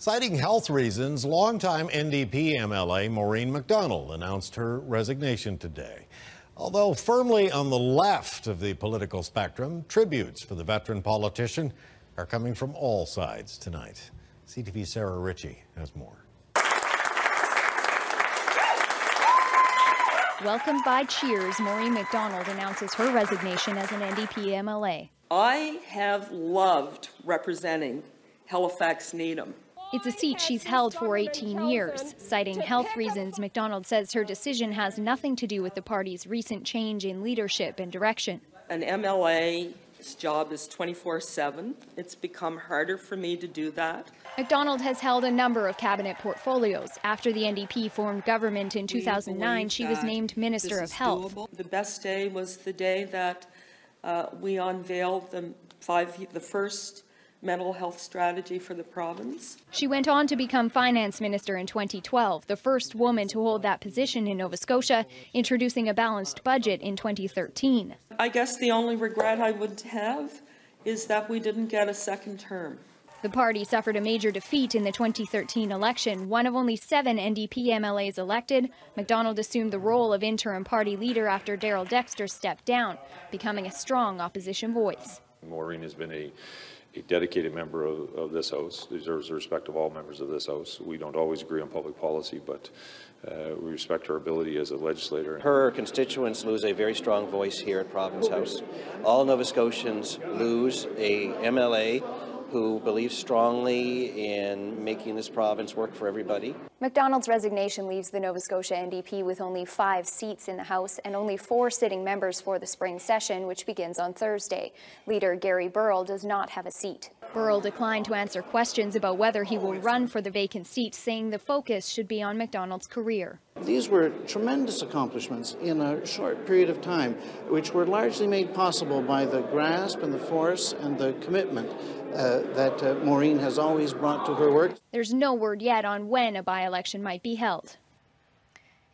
Citing health reasons, longtime NDP MLA Maureen MacDonald announced her resignation today. Although firmly on the left of the political spectrum, tributes for the veteran politician are coming from all sides tonight. CTV's Sarah Ritchie has more. Welcomed by cheers, Maureen MacDonald announces her resignation as an NDP MLA. I have loved representing Halifax Needham. It's a seat she's held for 18 years. Citing health reasons, MacDonald says her decision has nothing to do with the party's recent change in leadership and direction. An MLA's job is 24 7. It's become harder for me to do that. MacDonald has held a number of cabinet portfolios. After the NDP formed government in 2009, she was named Minister of Health. Doable. The best day was the day that uh, we unveiled the five, the first mental health strategy for the province. She went on to become finance minister in 2012, the first woman to hold that position in Nova Scotia, introducing a balanced budget in 2013. I guess the only regret I would have is that we didn't get a second term. The party suffered a major defeat in the 2013 election. One of only seven NDP MLAs elected, MacDonald assumed the role of interim party leader after Darrell Dexter stepped down, becoming a strong opposition voice. Maureen has been a, a dedicated member of, of, this House, deserves the respect of all members of this House. We don't always agree on public policy, but uh, we respect her ability as a legislator. Her constituents lose a very strong voice here at Province House. All Nova Scotians lose a MLA who believes strongly in making this province work for everybody. MacDonald's resignation leaves the Nova Scotia NDP with only five seats in the House and only four sitting members for the spring session, which begins on Thursday. Leader Gary Burrill does not have a seat. Burrill declined to answer questions about whether he will run for the vacant seat, saying the focus should be on MacDonald's career. These were tremendous accomplishments in a short period of time, which were largely made possible by the grasp and the force and the commitment uh, that uh, Maureen has always brought to her work. There's no word yet on when a by-election might be held.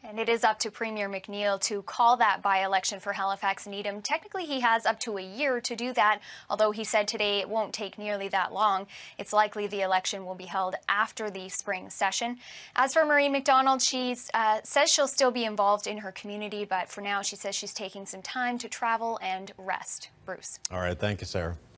And it is up to Premier McNeil to call that by-election for Halifax Needham. Technically, he has up to a year to do that, although he said today it won't take nearly that long. It's likely the election will be held after the spring session. As for Maureen MacDonald, she uh, says she'll still be involved in her community, but for now she says she's taking some time to travel and rest. Bruce. All right, thank you, Sarah.